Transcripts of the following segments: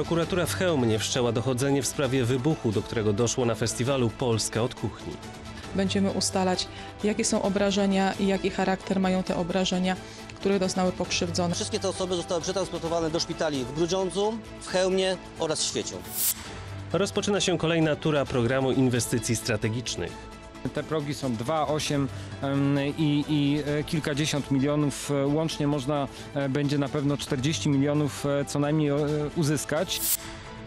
Prokuratura w Chełmie wszczęła dochodzenie w sprawie wybuchu, do którego doszło na festiwalu Polska od kuchni. Będziemy ustalać, jakie są obrażenia i jaki charakter mają te obrażenia, których doznały pokrzywdzone. Wszystkie te osoby zostały przetransportowane do szpitali w Grudziądzu, w Chełmie oraz w Świeciu. Rozpoczyna się kolejna tura programu inwestycji strategicznych. Te progi są 2, 8 em, i, i e, kilkadziesiąt milionów. E, Łącznie można e, będzie na pewno 40 milionów co najmniej uzyskać.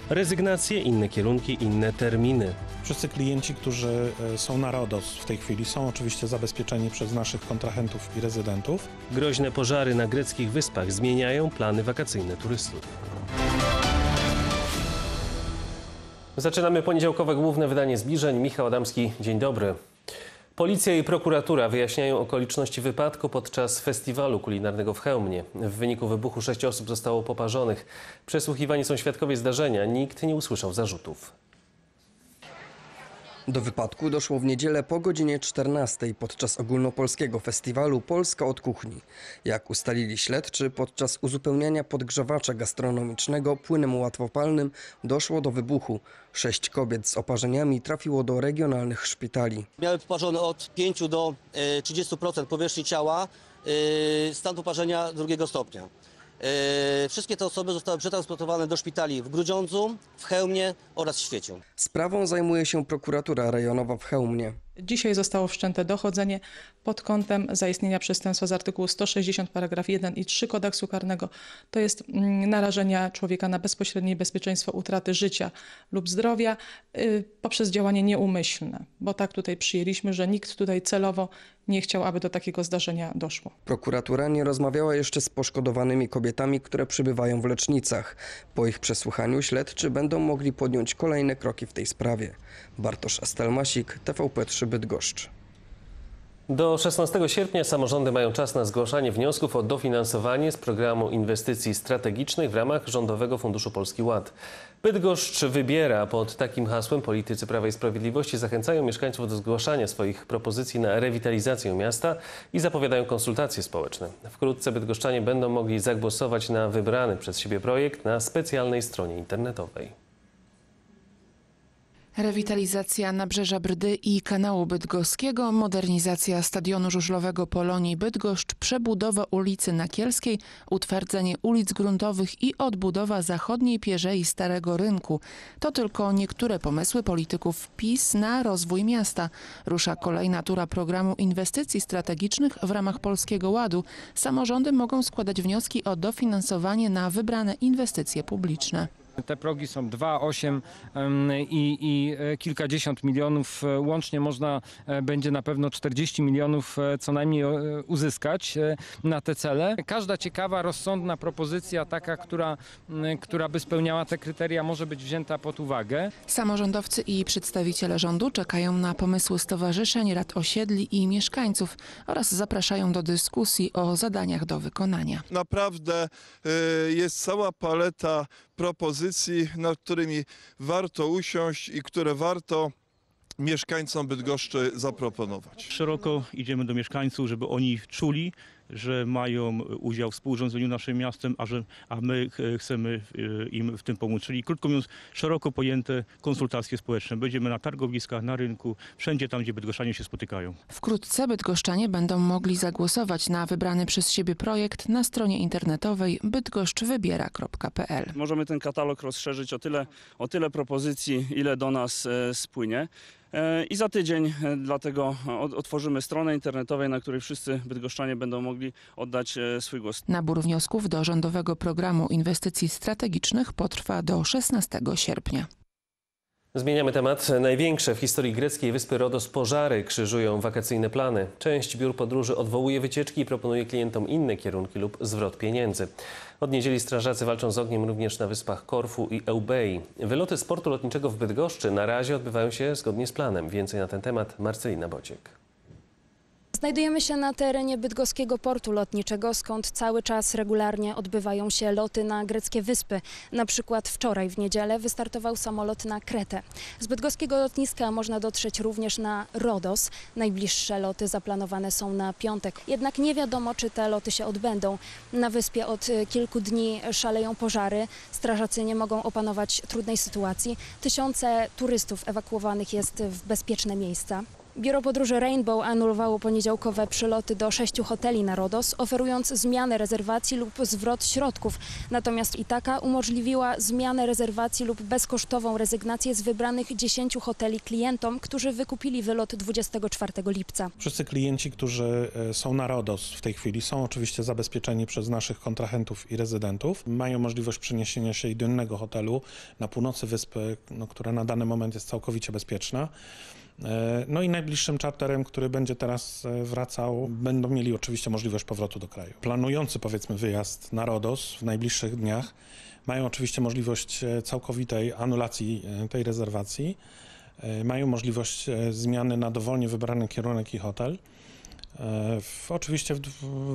Rezygnacje, inne kierunki, inne terminy. Wszyscy klienci, którzy są na RODOS w tej chwili, są oczywiście zabezpieczeni przez naszych kontrahentów i rezydentów. Groźne pożary na greckich wyspach zmieniają plany wakacyjne turystów. Zaczynamy poniedziałkowe główne wydanie zbliżeń. Michał Adamski, dzień dobry. Policja i prokuratura wyjaśniają okoliczności wypadku podczas festiwalu kulinarnego w Chełmie. W wyniku wybuchu sześć osób zostało poparzonych. Przesłuchiwani są świadkowie zdarzenia. Nikt nie usłyszał zarzutów. Do wypadku doszło w niedzielę po godzinie 14 podczas ogólnopolskiego festiwalu Polska od kuchni. Jak ustalili śledczy, podczas uzupełniania podgrzewacza gastronomicznego płynem łatwopalnym doszło do wybuchu. Sześć kobiet z oparzeniami trafiło do regionalnych szpitali. Miały poparzone od 5 do e, 30% powierzchni ciała, e, stan poparzenia drugiego stopnia. E, Wszystkie te osoby zostały przetransportowane do szpitali w Grudziądzu, w Chełmie oraz w. Sprawą zajmuje się prokuratura rejonowa w Chełmie. Dzisiaj zostało wszczęte dochodzenie pod kątem zaistnienia przestępstwa z artykułu 160 paragraf 1 i 3 kodeksu karnego. To jest mm, narażenia człowieka na bezpośrednie bezpieczeństwo utraty życia lub zdrowia y, poprzez działanie nieumyślne, bo tak tutaj przyjęliśmy, że nikt tutaj celowo nie chciał, aby do takiego zdarzenia doszło. Prokuratura nie rozmawiała jeszcze z poszkodowanymi kobietami, które przybywają w lecznicach. Po ich przesłuchaniu śledczy będą mogli podjąć kolejne kroki w tej sprawie. Bartosz Astelmasik, TVP3 Bydgoszcz. Do 16 sierpnia samorządy mają czas na zgłaszanie wniosków o dofinansowanie z programu inwestycji strategicznych w ramach Rządowego Funduszu Polski Ład. Bydgoszcz wybiera pod takim hasłem politycy Prawa i Sprawiedliwości zachęcają mieszkańców do zgłaszania swoich propozycji na rewitalizację miasta i zapowiadają konsultacje społeczne. Wkrótce bydgoszczanie będą mogli zagłosować na wybrany przez siebie projekt na specjalnej stronie internetowej. Rewitalizacja nabrzeża Brdy i kanału bydgoskiego, modernizacja stadionu żużlowego Polonii Bydgoszcz, przebudowa ulicy Nakielskiej, utwardzenie ulic gruntowych i odbudowa zachodniej pierzei Starego Rynku. To tylko niektóre pomysły polityków PiS na rozwój miasta. Rusza kolejna tura programu inwestycji strategicznych w ramach Polskiego Ładu. Samorządy mogą składać wnioski o dofinansowanie na wybrane inwestycje publiczne. Te progi są 2, 8 em, i, i e, kilkadziesiąt milionów. E, Łącznie można e, będzie na pewno 40 milionów co najmniej uzyskać na te cele. Każda ciekawa, rozsądna propozycja, taka, która, która by spełniała te kryteria, może być wzięta pod uwagę. Samorządowcy i przedstawiciele rządu czekają na pomysły stowarzyszeń, rad osiedli i mieszkańców oraz zapraszają do dyskusji o zadaniach do wykonania. naprawdę jest cała paleta propozycji, nad którymi warto usiąść i które warto mieszkańcom Bydgoszczy zaproponować. Szeroko idziemy do mieszkańców, żeby oni czuli, że mają udział w współrządzeniu naszym miastem, a, że, a my ch- chcemy y, im w tym pomóc. Czyli krótko mówiąc, szeroko pojęte konsultacje społeczne. Będziemy na targowiskach, na rynku, wszędzie tam, gdzie bydgoszczanie się spotykają. Wkrótce bydgoszczanie będą mogli zagłosować na wybrany przez siebie projekt na stronie internetowej bydgoszczwybiera.pl. Możemy ten katalog rozszerzyć o tyle, o tyle propozycji, ile do nas e, spłynie. E, I za tydzień e, dlatego o- otworzymy stronę internetową, na której wszyscy bydgoszczanie będą mogli oddać e, swój głos. Nabór wniosków do rządowego programu inwestycji strategicznych potrwa do 16 sierpnia. Zmieniamy temat. Największe w historii greckiej wyspy Rodos pożary krzyżują wakacyjne plany. Część biur podróży odwołuje wycieczki i proponuje klientom inne kierunki lub zwrot pieniędzy. Od niedzieli strażacy walczą z ogniem również na wyspach Korfu i Eubei. Wyloty z portu lotniczego w Bydgoszczy na razie odbywają się zgodnie z planem. Więcej na ten temat Marcelina Bociek. Znajdujemy się na terenie bydgoskiego portu lotniczego, skąd cały czas regularnie odbywają się loty na greckie wyspy. Na przykład wczoraj w niedzielę wystartował samolot na Kretę. Z bydgoskiego lotniska można dotrzeć również na Rodos. Najbliższe loty zaplanowane są na piątek. Jednak nie wiadomo, czy te loty się odbędą. Na wyspie od y, kilku dni szaleją pożary. Strażacy nie mogą opanować trudnej sytuacji. Tysiące turystów ewakuowanych jest w bezpieczne miejsca. Biuro podróży Rainbow anulowało poniedziałkowe przyloty do sześciu hoteli na Rodos, oferując zmianę rezerwacji lub zwrot środków. Natomiast Itaka umożliwiła zmianę rezerwacji lub bezkosztową rezygnację z wybranych 10 hoteli klientom, którzy wykupili wylot 24 lipca. Wszyscy klienci, którzy e, są na RODOS w tej chwili, są oczywiście zabezpieczeni przez naszych kontrahentów i rezydentów. Mają możliwość przeniesienia się i do innego hotelu na północy wyspy, no, która na dany moment jest całkowicie bezpieczna. E, No i najbliższym czarterem, który będzie teraz e, wracał, będą mieli oczywiście możliwość powrotu do kraju. Planujący powiedzmy wyjazd na RODOS w najbliższych dniach mają oczywiście możliwość e, całkowitej anulacji tej rezerwacji. Mają możliwość zmiany na dowolnie wybrany kierunek i hotel. E, oczywiście w,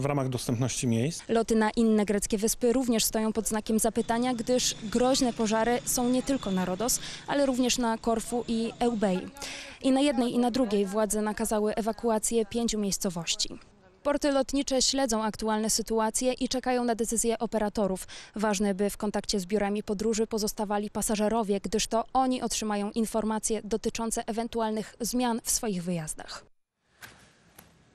w ramach dostępności miejsc. Loty na inne greckie wyspy również stoją pod znakiem zapytania, gdyż groźne pożary są nie tylko na Rodos, ale również na Korfu i Eubei. I na jednej i na drugiej władze nakazały ewakuację pięciu miejscowości. Porty lotnicze śledzą aktualne sytuacje i czekają na decyzje operatorów. Ważne, by w kontakcie z biurami podróży pozostawali pasażerowie, gdyż to oni otrzymają informacje dotyczące ewentualnych zmian w swoich wyjazdach.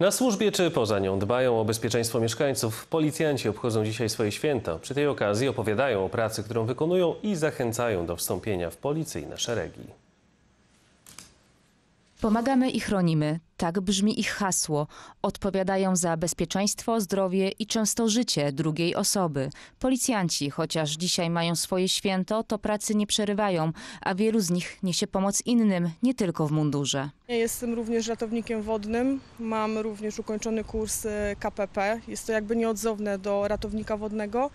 Na służbie czy poza nią dbają o bezpieczeństwo mieszkańców. Policjanci obchodzą dzisiaj swoje święto. Przy tej okazji opowiadają o pracy, którą wykonują i zachęcają do wstąpienia w policyjne szeregi. Pomagamy i chronimy. Tak brzmi ich hasło. Odpowiadają za bezpieczeństwo, zdrowie i często życie drugiej osoby. Policjanci, chociaż dzisiaj mają swoje święto, to pracy nie przerywają, a wielu z nich niesie pomoc innym, nie tylko w mundurze. Ja jestem również ratownikiem wodnym. Mam również ukończony kurs e, KPP. Jest to jakby nieodzowne do ratownika wodnego.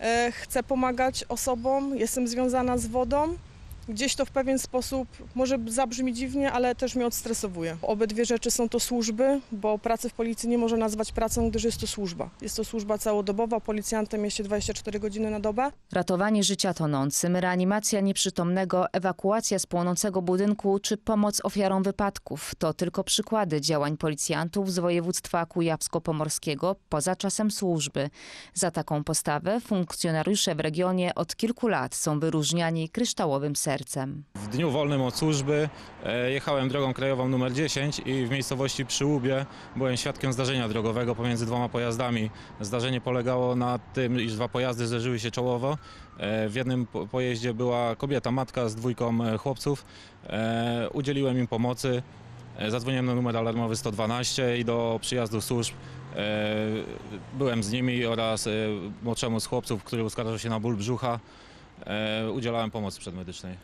E, Chcę pomagać osobom, jestem związana z wodą. Gdzieś to w pewien sposób może zabrzmi dziwnie, ale też mnie odstresowuje. Obydwie rzeczy są to służby, bo pracy w policji nie można nazwać pracą, gdyż jest to służba. Jest to służba całodobowa, policjantem jest się 24 godziny na dobę. Ratowanie życia tonącym, reanimacja nieprzytomnego, ewakuacja z płonącego budynku czy pomoc ofiarom wypadków to tylko przykłady działań policjantów z województwa kujawsko-pomorskiego poza czasem służby. Za taką postawę funkcjonariusze w regionie od kilku lat są wyróżniani kryształowym sercem. W dniu wolnym od służby e, jechałem drogą krajową numer 10 i w miejscowości Przyłubie byłem świadkiem zdarzenia drogowego pomiędzy dwoma pojazdami. Zdarzenie polegało na tym, iż dwa pojazdy zderzyły się czołowo. E, W jednym po- pojeździe była kobieta, matka z dwójką e, chłopców. Udzieliłem im pomocy. Zadzwoniłem na numer alarmowy 112 i do przyjazdu służb byłem z nimi oraz młodszemu z chłopców, który uskarżał się na ból brzucha. E, Udzielałem pomocy przedmedycznej.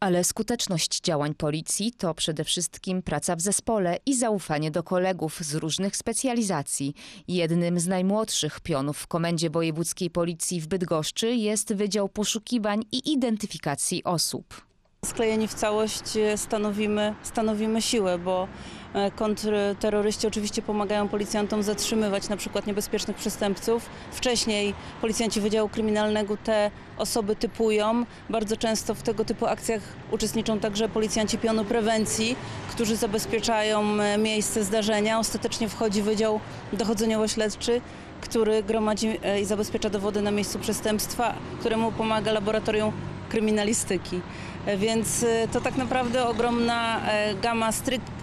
Ale skuteczność działań policji to przede wszystkim praca w zespole i zaufanie do kolegów z różnych specjalizacji. Jednym z najmłodszych pionów w Komendzie Wojewódzkiej Policji w Bydgoszczy jest Wydział Poszukiwań i Identyfikacji Osób. Sklejeni w całość e, stanowimy, stanowimy siłę, bo e, kontrterroryści oczywiście pomagają policjantom zatrzymywać na przykład niebezpiecznych przestępców. Wcześniej policjanci Wydziału Kryminalnego te osoby typują. Bardzo często w tego typu akcjach uczestniczą także policjanci pionu prewencji, którzy zabezpieczają e, miejsce zdarzenia. Ostatecznie wchodzi Wydział Dochodzeniowo-Śledczy, który gromadzi i zabezpiecza dowody na miejscu przestępstwa, któremu pomaga laboratorium kryminalistyki. E, Więc e, to tak naprawdę ogromna e, gama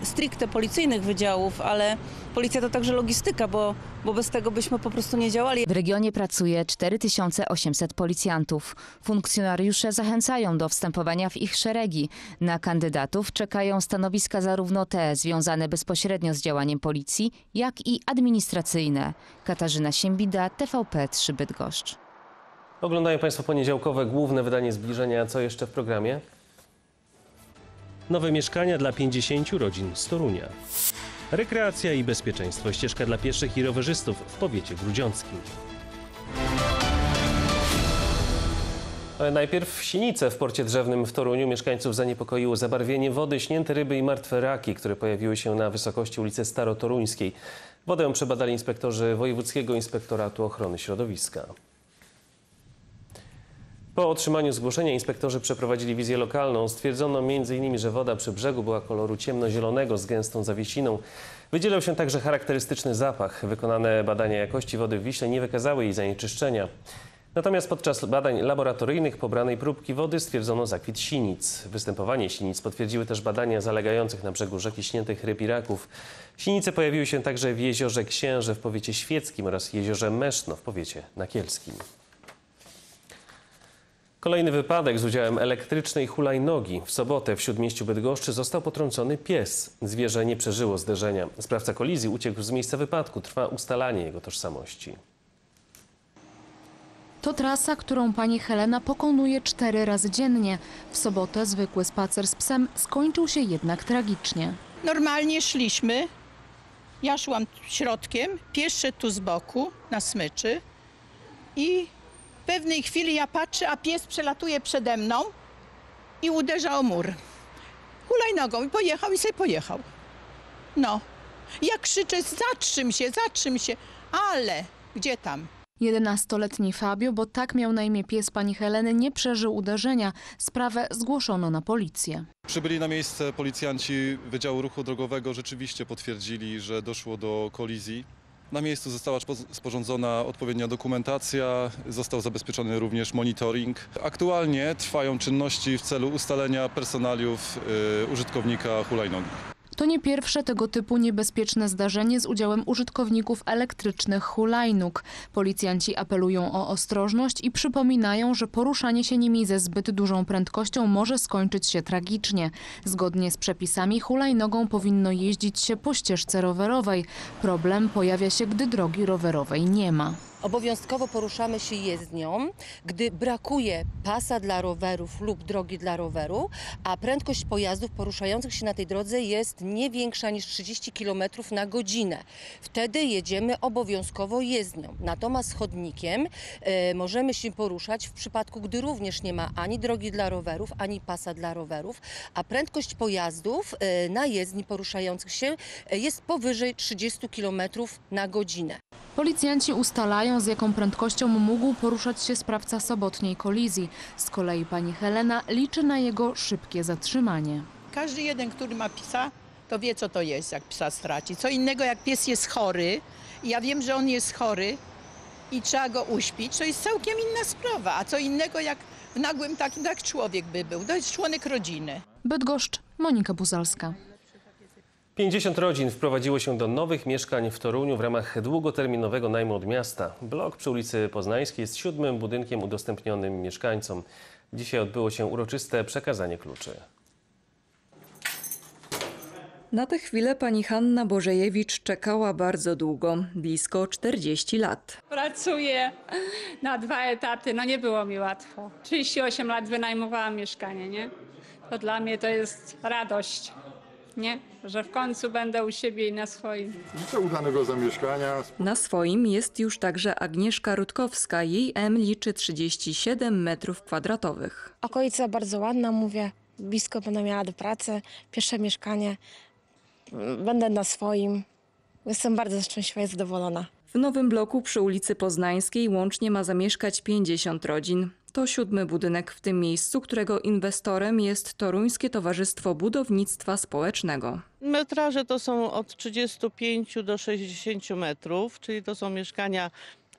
stricte policyjnych wydziałów, ale policja to także logistyka, bo, bo bez tego byśmy po prostu nie działali. W regionie pracuje 4800 policjantów. Funkcjonariusze zachęcają do wstępowania w ich szeregi. Na kandydatów czekają stanowiska zarówno te związane bezpośrednio z działaniem policji, jak i administracyjne. Katarzyna Siembida, TVP3 Bydgoszcz. Oglądają Państwo poniedziałkowe główne wydanie zbliżenia. Co jeszcze w programie? Nowe mieszkania dla 50 rodzin z Torunia. Rekreacja i bezpieczeństwo. Ścieżka dla pieszych i rowerzystów w powiecie grudziąckim. Najpierw sinice w porcie drzewnym w Toruniu. Mieszkańców zaniepokoiło zabarwienie wody, śnięte ryby i martwe raki, które pojawiły się na wysokości ulicy Starotoruńskiej. Wodę przebadali inspektorzy Wojewódzkiego Inspektoratu Ochrony Środowiska. Po otrzymaniu zgłoszenia inspektorzy przeprowadzili wizję lokalną. Stwierdzono m.in., że woda przy brzegu była koloru ciemnozielonego z gęstą zawiesiną. Wydzielał się także charakterystyczny zapach. Wykonane badania jakości wody w Wiśle nie wykazały jej zanieczyszczenia. Natomiast podczas badań laboratoryjnych pobranej próbki wody stwierdzono zakwit sinic. Występowanie sinic potwierdziły też badania zalegających na brzegu rzeki śniętych ryb i raków. Sinice pojawiły się także w jeziorze Księże w powiecie świeckim oraz jeziorze Meszno w powiecie nakielskim. Kolejny wypadek z udziałem elektrycznej hulajnogi. W sobotę w śródmieściu Bydgoszczy został potrącony pies. Zwierzę nie przeżyło zderzenia. Sprawca kolizji uciekł z miejsca wypadku. Trwa ustalanie jego tożsamości. To trasa, którą pani Helena pokonuje cztery razy dziennie. W sobotę zwykły spacer z psem skończył się jednak tragicznie. Normalnie szliśmy. Ja szłam środkiem, pies tu z boku na smyczy i w pewnej chwili ja patrzę, a pies przelatuje przede mną i uderza o mur. Hulajnogą i pojechał i sobie pojechał. No. Ja krzyczę, zatrzym się, zatrzym się, ale gdzie tam? 11-letni Fabio, bo tak miał na imię pies pani Heleny, nie przeżył uderzenia. Sprawę zgłoszono na policję. Przybyli na miejsce policjanci Wydziału Ruchu Drogowego rzeczywiście potwierdzili, że doszło do kolizji. Na miejscu została spo- sporządzona odpowiednia dokumentacja, został zabezpieczony również monitoring. Aktualnie trwają czynności w celu ustalenia personaliów y, użytkownika hulajnogi. To nie pierwsze tego typu niebezpieczne zdarzenie z udziałem użytkowników elektrycznych hulajnóg. Policjanci apelują o ostrożność i przypominają, że poruszanie się nimi ze zbyt dużą prędkością może skończyć się tragicznie. Zgodnie z przepisami hulajnogą powinno jeździć się po ścieżce rowerowej. Problem pojawia się, gdy drogi rowerowej nie ma. Obowiązkowo poruszamy się jezdnią, gdy brakuje pasa dla rowerów lub drogi dla roweru, a prędkość pojazdów poruszających się na tej drodze jest nie większa niż 30 km na godzinę. Wtedy jedziemy obowiązkowo jezdnią. Natomiast chodnikiem e, możemy się poruszać w przypadku, gdy również nie ma ani drogi dla rowerów, ani pasa dla rowerów, a prędkość pojazdów e, na jezdni poruszających się e, jest powyżej 30 km na godzinę. Policjanci ustalają, z jaką prędkością mógł poruszać się sprawca sobotniej kolizji. Z kolei pani Helena liczy na jego szybkie zatrzymanie. Każdy jeden, który ma psa, to wie, co to jest, jak psa straci. Co innego, jak pies jest chory. Ja wiem, że on jest chory i trzeba go uśpić. To jest całkiem inna sprawa. A co innego, jak w nagłym takim, tak człowiek by był. To jest członek rodziny. Bydgoszcz, Monika Buzalska. 50 rodzin wprowadziło się do nowych mieszkań w Toruniu w ramach długoterminowego najmu od miasta. Blok przy ulicy Poznańskiej jest siódmym budynkiem udostępnionym mieszkańcom. Dzisiaj odbyło się uroczyste przekazanie kluczy. Na tę chwilę pani Hanna Bożejewicz czekała bardzo długo, blisko 40 lat. Pracuję na dwa etaty, no nie było mi łatwo. 38 lat wynajmowałam mieszkanie, nie? To dla mnie to jest radość, nie? Że w końcu będę u siebie i na swoim. Życzę udanego zamieszkania. Na swoim jest już także Agnieszka Rutkowska. Jej M liczy 37 metrów kwadratowych. Okolica bardzo ładna, mówię. Blisko będę miała do pracy, pierwsze mieszkanie. Będę na swoim. Jestem bardzo szczęśliwa i zadowolona. W nowym bloku przy ulicy Poznańskiej łącznie ma zamieszkać 50 rodzin. To siódmy budynek w tym miejscu, którego inwestorem jest Toruńskie Towarzystwo Budownictwa Społecznego. Metraże to są od 35 do 60 metrów, czyli to są mieszkania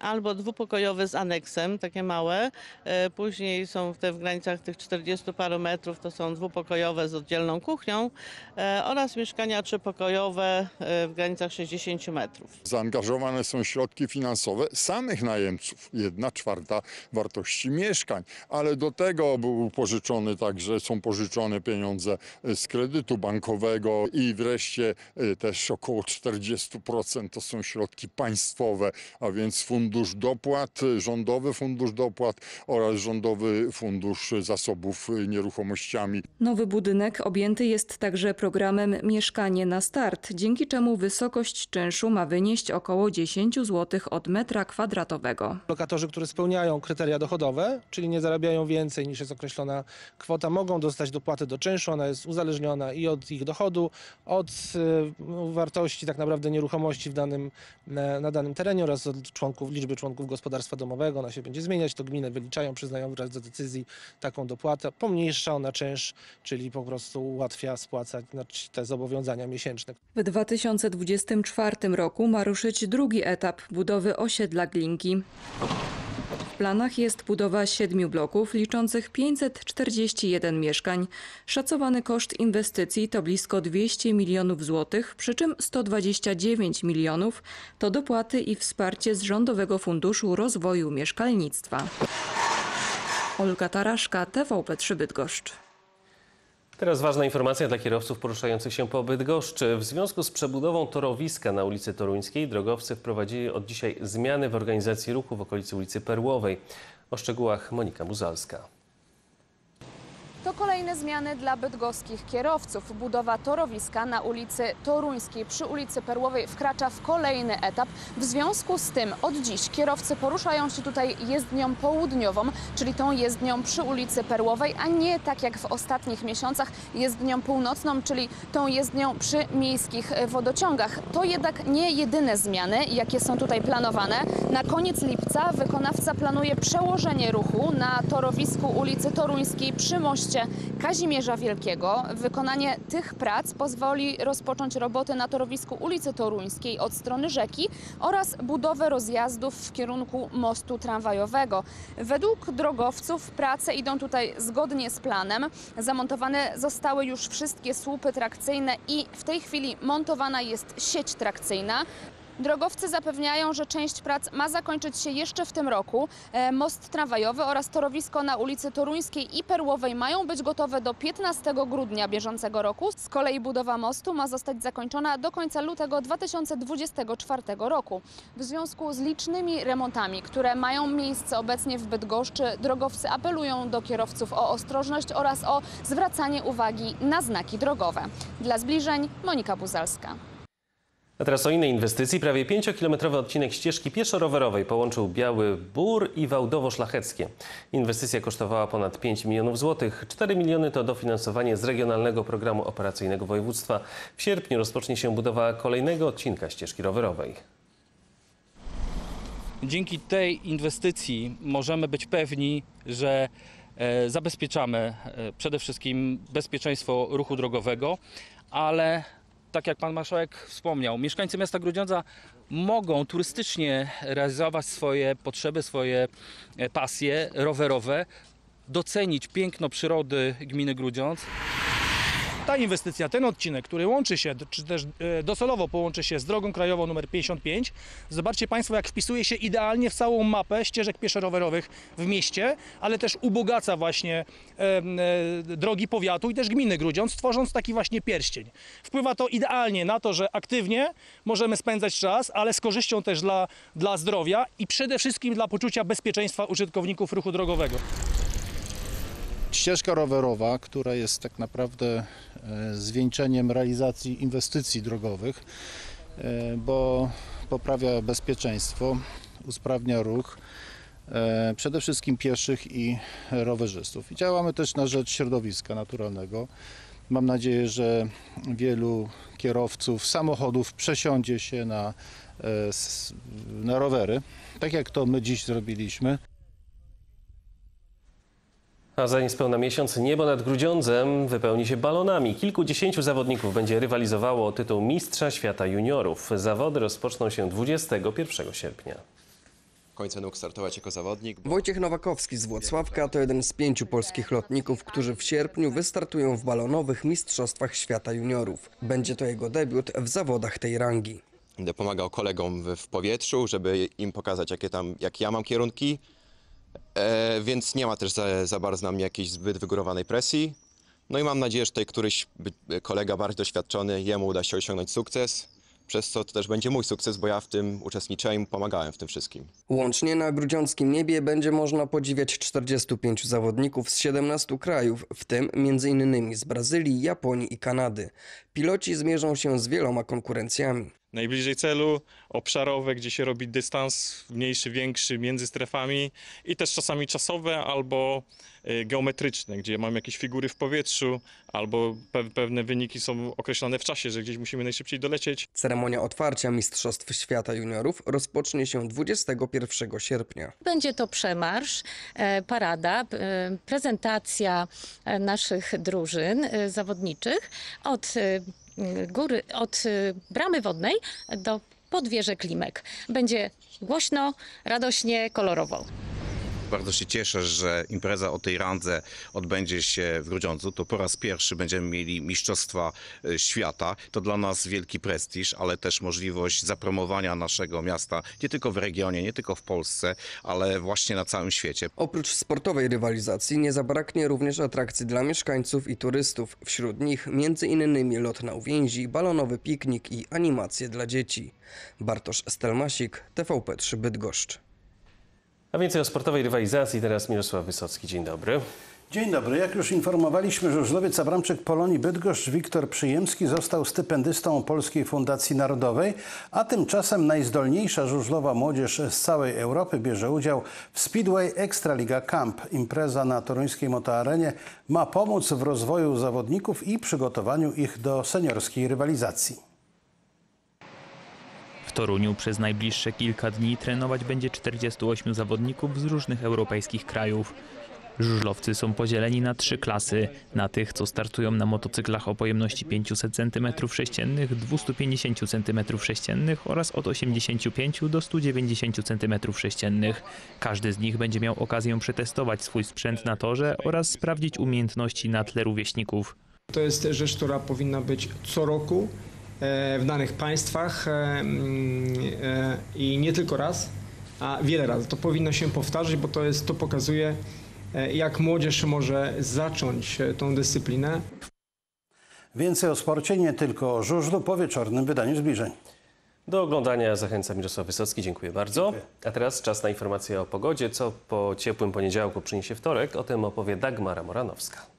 albo dwupokojowe z aneksem, takie małe. E, Później są te w granicach tych 40 paru metrów, to są dwupokojowe z oddzielną kuchnią e, oraz mieszkania trzypokojowe e, w granicach 60 metrów. Zaangażowane są środki finansowe samych najemców, jedna czwarta wartości mieszkań, ale do tego był pożyczony także, są pożyczone pieniądze z kredytu bankowego i wreszcie też około 40% to są środki państwowe, a więc fundusze fundusz dopłat, rządowy fundusz dopłat oraz rządowy fundusz zasobów nieruchomościami. Nowy budynek objęty jest także programem Mieszkanie na start, dzięki czemu wysokość czynszu ma wynieść około 10 zł od metra kwadratowego. Lokatorzy, którzy spełniają kryteria dochodowe, czyli nie zarabiają więcej niż jest określona kwota, mogą dostać dopłatę do czynszu. Ona jest uzależniona i od ich dochodu, od e, wartości tak naprawdę nieruchomości w danym, na, na danym terenie oraz od członków, liczby członków gospodarstwa domowego. Ona się będzie zmieniać, to gminy wyliczają, przyznają wraz do decyzji taką dopłatę. Pomniejsza ona czynsz, czyli po prostu ułatwia spłacać znaczy, te zobowiązania miesięczne. W 2024 roku ma ruszyć drugi etap budowy osiedla Glinki. W planach jest budowa siedmiu bloków liczących 541 mieszkań. Szacowany koszt inwestycji to blisko 200 milionów złotych, przy czym 129 milionów to dopłaty i wsparcie z Rządowego Funduszu Rozwoju Mieszkalnictwa. Olga Taraszka, TVP3 Bydgoszcz. Teraz ważna informacja dla kierowców poruszających się po Bydgoszczy. W związku z przebudową torowiska na ulicy Toruńskiej drogowcy wprowadzili od dzisiaj zmiany w organizacji ruchu w okolicy ulicy Perłowej. O szczegółach Monika Buzalska. To kolejne zmiany dla bydgoskich kierowców. Budowa torowiska na ulicy Toruńskiej przy ulicy Perłowej wkracza w kolejny etap. W związku z tym od dziś kierowcy poruszają się tutaj jezdnią południową, czyli tą jezdnią przy ulicy Perłowej, a nie tak jak w ostatnich miesiącach jezdnią północną, czyli tą jezdnią przy miejskich wodociągach. To jednak nie jedyne zmiany, jakie są tutaj planowane. Na koniec lipca wykonawca planuje przełożenie ruchu na torowisku ulicy Toruńskiej przy moście Kazimierza Wielkiego. Wykonanie tych prac pozwoli rozpocząć roboty na torowisku ulicy Toruńskiej od strony rzeki oraz budowę rozjazdów w kierunku mostu tramwajowego. Według drogowców prace idą tutaj zgodnie z planem. Zamontowane zostały już wszystkie słupy trakcyjne i w tej chwili montowana jest sieć trakcyjna. Drogowcy zapewniają, że część prac ma zakończyć się jeszcze w tym roku. E, Most tramwajowy oraz torowisko na ulicy Toruńskiej i Perłowej mają być gotowe do 15 grudnia bieżącego roku. Z kolei budowa mostu ma zostać zakończona do końca lutego 2024 roku. W związku z licznymi remontami, które mają miejsce obecnie w Bydgoszczy, drogowcy apelują do kierowców o ostrożność oraz o zwracanie uwagi na znaki drogowe. Dla zbliżeń Monika Buzalska. A teraz o innej inwestycji. Prawie 5-kilometrowy odcinek ścieżki pieszo-rowerowej połączył Biały Bór i Wałdowo-Szlacheckie. Inwestycja kosztowała ponad 5 milionów złotych. 4 miliony to dofinansowanie z Regionalnego Programu Operacyjnego Województwa. W sierpniu rozpocznie się budowa kolejnego odcinka ścieżki rowerowej. Dzięki tej inwestycji możemy być pewni, że e, zabezpieczamy e, przede wszystkim bezpieczeństwo ruchu drogowego, ale tak jak pan marszałek wspomniał, mieszkańcy miasta Grudziądza mogą turystycznie realizować swoje potrzeby, swoje e, pasje rowerowe, docenić piękno przyrody gminy Grudziądz. Ta inwestycja, ten odcinek, który łączy się, czy też e, docelowo połączy się z drogą krajową numer 55, zobaczcie Państwo, jak wpisuje się idealnie w całą mapę ścieżek pieszo-rowerowych w mieście, ale też ubogaca właśnie e, drogi powiatu i też gminy Grudziądz, tworząc taki właśnie pierścień. Wpływa to idealnie na to, że aktywnie możemy spędzać czas, ale z korzyścią też dla, dla zdrowia i przede wszystkim dla poczucia bezpieczeństwa użytkowników ruchu drogowego. Ścieżka rowerowa, która jest tak naprawdę e, zwieńczeniem realizacji inwestycji drogowych, e, bo poprawia bezpieczeństwo, usprawnia ruch e, przede wszystkim pieszych i rowerzystów. I działamy też na rzecz środowiska naturalnego. Mam nadzieję, że wielu kierowców samochodów przesiądzie się na, na rowery, tak jak to my dziś zrobiliśmy. A za niespełna miesiąc niebo nad Grudziądzem wypełni się balonami. Kilkudziesięciu zawodników będzie rywalizowało o tytuł Mistrza Świata Juniorów. Zawody rozpoczną się 21 sierpnia. końcu mógł startować jako zawodnik. Wojciech Nowakowski z Włocławka to jeden z pięciu polskich lotników, którzy w sierpniu wystartują w balonowych Mistrzostwach Świata Juniorów. Będzie to jego debiut w zawodach tej rangi. Będę pomagał kolegom w, w powietrzu, żeby im pokazać, jakie tam, jak ja mam kierunki. E, więc nie ma też za, za bardzo na mnie jakiejś zbyt wygórowanej presji. No i mam nadzieję, że tutaj któryś kolega bardziej doświadczony, jemu uda się osiągnąć sukces. przez co to też będzie mój sukces, bo ja w tym uczestniczyłem i pomagałem w tym wszystkim. Łącznie na grudziąckim niebie będzie można podziwiać 45 zawodników z 17 krajów, w tym m.in. z Brazylii, Japonii i Kanady. Piloci zmierzą się z wieloma konkurencjami. Najbliżej celu, obszarowe, gdzie się robi dystans mniejszy, większy między strefami i też czasami czasowe albo y, geometryczne, gdzie mamy jakieś figury w powietrzu albo pe pewne wyniki są określone w czasie, że gdzieś musimy najszybciej dolecieć. Ceremonia otwarcia Mistrzostw Świata Juniorów rozpocznie się 21 sierpnia. Będzie to przemarsz, e, parada, e, prezentacja e, naszych drużyn e, zawodniczych od e, góry, od e, bramy wodnej do podwieży Klimek. Będzie głośno, radośnie, kolorowo. Bardzo się cieszę, że impreza o tej randze odbędzie się w Grudziądzu. To po raz pierwszy będziemy mieli Mistrzostwa e, Świata. To dla nas wielki prestiż, ale też możliwość zapromowania naszego miasta nie tylko w regionie, nie tylko w Polsce, ale właśnie na całym świecie. Oprócz sportowej rywalizacji nie zabraknie również atrakcji dla mieszkańców i turystów. Wśród nich m.in. lot na uwięzi, balonowy piknik i animacje dla dzieci. Bartosz Stelmasik, TVP3 Bydgoszcz. A więcej o sportowej rywalizacji teraz Mirosław Wysocki. Dzień dobry. Dzień dobry. Jak już informowaliśmy, żużlowiec Abramczyk Polonii Bydgoszcz Wiktor Przyjemski został stypendystą Polskiej Fundacji Narodowej, a tymczasem najzdolniejsza żużlowa młodzież z całej Europy bierze udział w Speedway Ekstraliga Camp. Impreza na toruńskiej motoarenie ma pomóc w rozwoju zawodników i przygotowaniu ich do seniorskiej rywalizacji. Toruniu przez najbliższe kilka dni trenować będzie 48 zawodników z różnych europejskich krajów. Żużlowcy są podzieleni na trzy klasy. Na tych, co startują na motocyklach o pojemności 500 cm3, 250 cm3 oraz od 85 do 190 cm3. Każdy z nich będzie miał okazję przetestować swój sprzęt na torze oraz sprawdzić umiejętności na tle rówieśników. To jest rzecz, która powinna być co roku w danych państwach e, mm, e, i nie tylko raz, a wiele razy. To powinno się powtarzać, bo to, jest, to pokazuje, e, jak młodzież może zacząć e, tą dyscyplinę. Więcej o sporcie, nie tylko o żużlu, po wieczornym wydaniu zbliżeń. Do oglądania zachęca Mirosław Wysocki. Dziękuję bardzo. A teraz czas na informacje o pogodzie. Co po ciepłym poniedziałku przyniesie wtorek? O tym opowie Dagmara Moranowska.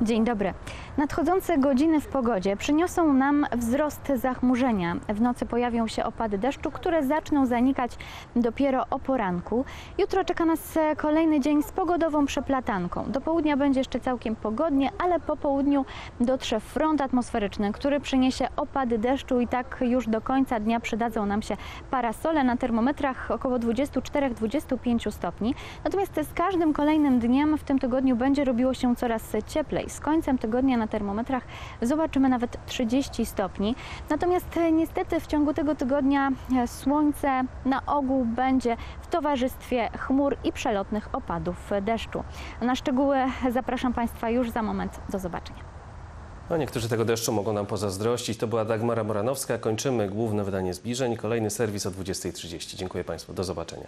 Dzień dobry. Nadchodzące godziny w pogodzie przyniosą nam wzrost zachmurzenia. W nocy pojawią się opady deszczu, które zaczną zanikać dopiero o poranku. Jutro czeka nas kolejny dzień z pogodową przeplatanką. Do południa będzie jeszcze całkiem pogodnie, ale po południu dotrze front atmosferyczny, który przyniesie opady deszczu i tak już do końca dnia przydadzą nam się parasole na termometrach około 24-25 stopni. Natomiast z każdym kolejnym dniem w tym tygodniu będzie robiło się coraz cieplej. Z końcem tygodnia na termometrach zobaczymy nawet 30 stopni. Natomiast e, niestety w ciągu tego tygodnia e, słońce na ogół będzie w towarzystwie chmur i przelotnych opadów deszczu. Na szczegóły zapraszam Państwa już za moment. Do zobaczenia. No, niektórzy tego deszczu mogą nam pozazdrościć. To była Dagmara Moranowska. Kończymy główne wydanie zbliżeń. Kolejny serwis o 20.30. Dziękuję Państwu. Do zobaczenia.